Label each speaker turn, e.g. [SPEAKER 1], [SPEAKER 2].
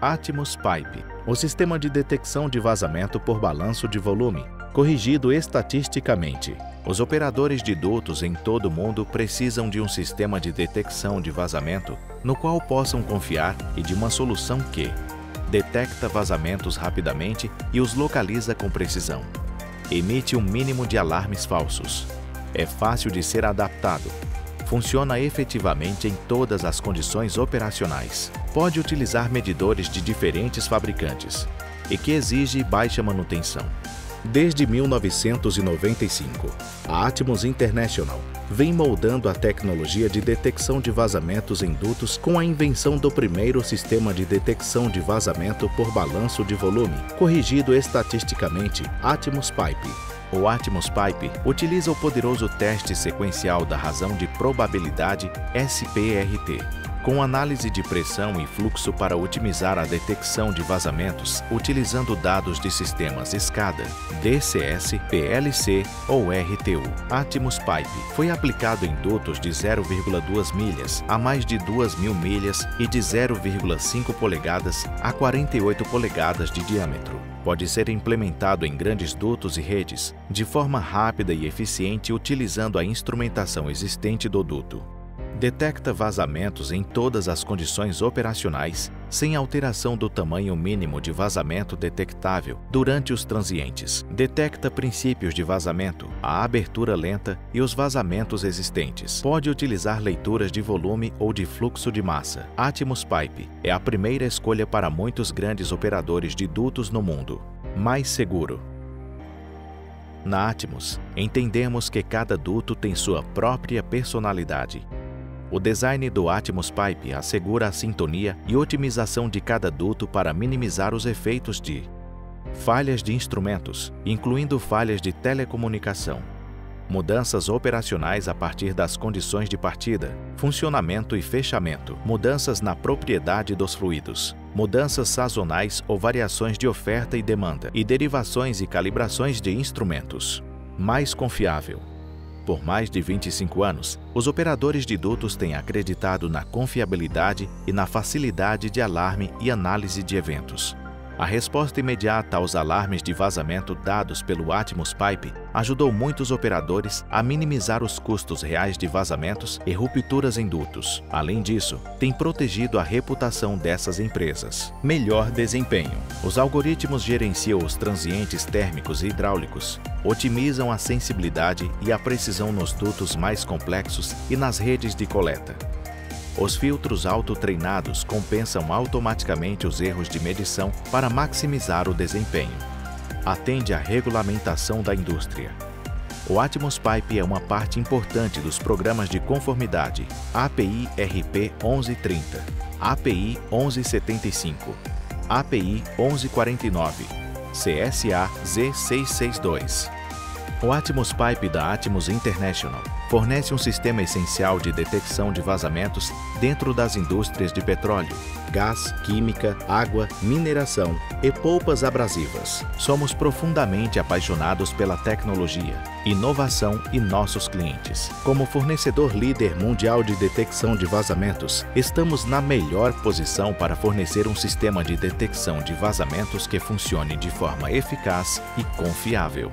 [SPEAKER 1] Atmos Pipe, o sistema de detecção de vazamento por balanço de volume, corrigido estatisticamente. Os operadores de dutos em todo o mundo precisam de um sistema de detecção de vazamento no qual possam confiar e de uma solução que detecta vazamentos rapidamente e os localiza com precisão. Emite um mínimo de alarmes falsos. É fácil de ser adaptado. Funciona efetivamente em todas as condições operacionais. Pode utilizar medidores de diferentes fabricantes e que exige baixa manutenção. Desde 1995, a Atmos International vem moldando a tecnologia de detecção de vazamentos em dutos com a invenção do primeiro sistema de detecção de vazamento por balanço de volume, corrigido estatisticamente Atmos Pipe. O Atmos Pipe utiliza o poderoso teste sequencial da razão de probabilidade SPRT com análise de pressão e fluxo para otimizar a detecção de vazamentos utilizando dados de sistemas SCADA, DCS, PLC ou RTU. Atmos Pipe foi aplicado em dutos de 0,2 milhas a mais de 2 mil milhas e de 0,5 polegadas a 48 polegadas de diâmetro. Pode ser implementado em grandes dutos e redes de forma rápida e eficiente utilizando a instrumentação existente do duto detecta vazamentos em todas as condições operacionais, sem alteração do tamanho mínimo de vazamento detectável durante os transientes. Detecta princípios de vazamento, a abertura lenta e os vazamentos existentes. Pode utilizar leituras de volume ou de fluxo de massa. Atmos Pipe é a primeira escolha para muitos grandes operadores de dutos no mundo. Mais seguro. Na Atmos, entendemos que cada duto tem sua própria personalidade o design do Atmos Pipe assegura a sintonia e otimização de cada duto para minimizar os efeitos de falhas de instrumentos, incluindo falhas de telecomunicação, mudanças operacionais a partir das condições de partida, funcionamento e fechamento, mudanças na propriedade dos fluidos, mudanças sazonais ou variações de oferta e demanda, e derivações e calibrações de instrumentos. Mais confiável, por mais de 25 anos, os operadores de dutos têm acreditado na confiabilidade e na facilidade de alarme e análise de eventos. A resposta imediata aos alarmes de vazamento dados pelo Atmos Pipe ajudou muitos operadores a minimizar os custos reais de vazamentos e rupturas em dutos. Além disso, tem protegido a reputação dessas empresas. Melhor desempenho. Os algoritmos gerenciam os transientes térmicos e hidráulicos, otimizam a sensibilidade e a precisão nos dutos mais complexos e nas redes de coleta. Os filtros auto-treinados compensam automaticamente os erros de medição para maximizar o desempenho. Atende à regulamentação da indústria. O Atmos Pipe é uma parte importante dos programas de conformidade API RP 1130, API 1175, API 1149, CSA Z662. O Atmos Pipe da Atmos International fornece um sistema essencial de detecção de vazamentos dentro das indústrias de petróleo, gás, química, água, mineração e polpas abrasivas. Somos profundamente apaixonados pela tecnologia, inovação e nossos clientes. Como fornecedor líder mundial de detecção de vazamentos, estamos na melhor posição para fornecer um sistema de detecção de vazamentos que funcione de forma eficaz e confiável.